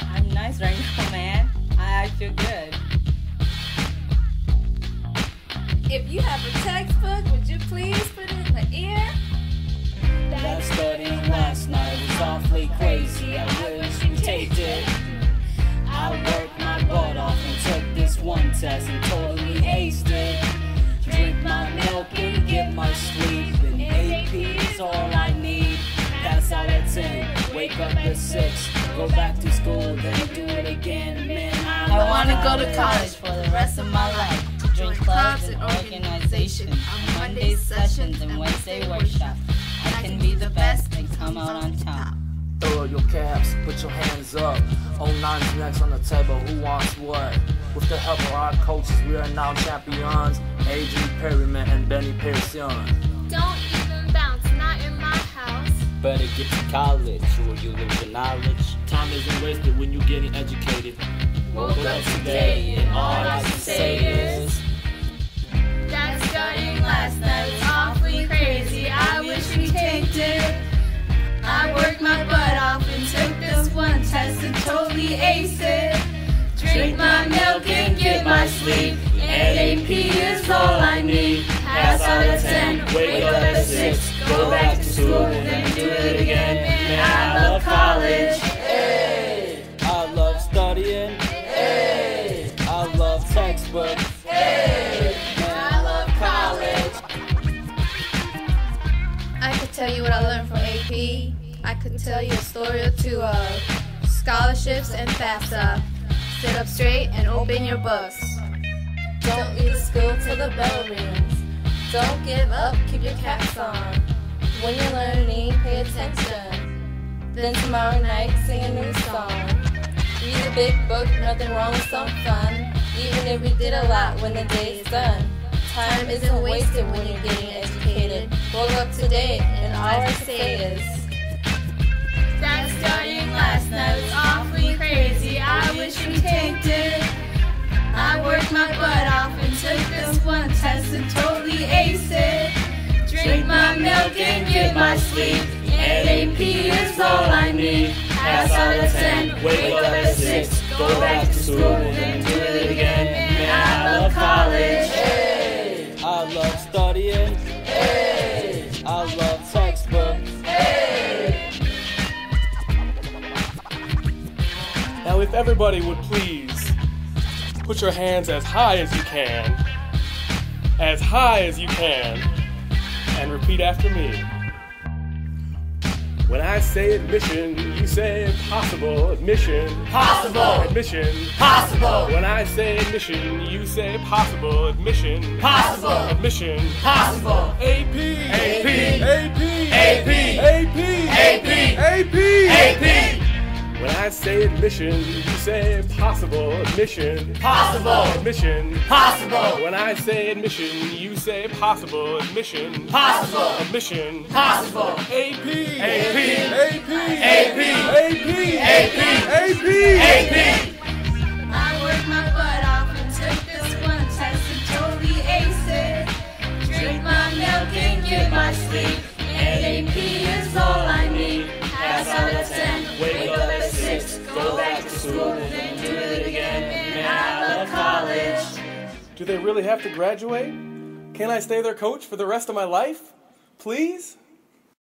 I'm nice right now, man. I feel good. If you have a textbook, would you please put it in the ear? That studying last night was awfully crazy. I wish you taped it. I worked my butt off and took this one test up at 6, go back to school, then do it again, man. I want to go to college for the rest of my life. Join clubs and organizations, on Monday sessions and Wednesday workshops. I can be the best and come out on top. Throw up your caps, put your hands up. 09's next on the table, who wants what? With the help of our coaches, we are now champions. Adrian Perryman and Benny Pierson. Don't Better get to college or you lose your knowledge. Time isn't wasted when you're getting educated. Woke up today and all I can say is That studying last night was awfully crazy. I wish we taped it. I worked my butt off and took this one test and totally aced it. Drink my milk and get my sleep. And AP is all I need. Pass out at 10, I learned from AP. I could tell you a story or two of scholarships and FAFSA. Sit up straight and open your books. Don't leave school till the bell rings. Don't give up, keep your caps on. When you're learning, pay attention. Then tomorrow night, sing a new song. Read a big book, nothing wrong with some fun. Even if we did a lot when the day is done. Time isn't wasted when you're getting educated. Woke up today, and all I say is. That studying last night was awfully crazy. I wish we taped it. I worked my butt off and took this one test and totally aced it. Drink my milk and get my sleep. And AP is all I need. Pass out at 10, wake up at 6, go back to school, then do if everybody would please put your hands as high as you can, as high as you can, and repeat after me. When I say admission, you say possible. Admission. Possible. Admission. Possible. When I say admission, you say possible. Admission. Possible. Admission. Possible. AP. AP. AP. AP. AP. Say admission, you say possible. Admission. Possible. Admission. Possible. When I say admission, you say possible. Admission. Possible. Admission. Possible. AP. AP. AP. AP. AP. AP. AP. AP. Do they really have to graduate? Can I stay their coach for the rest of my life? Please?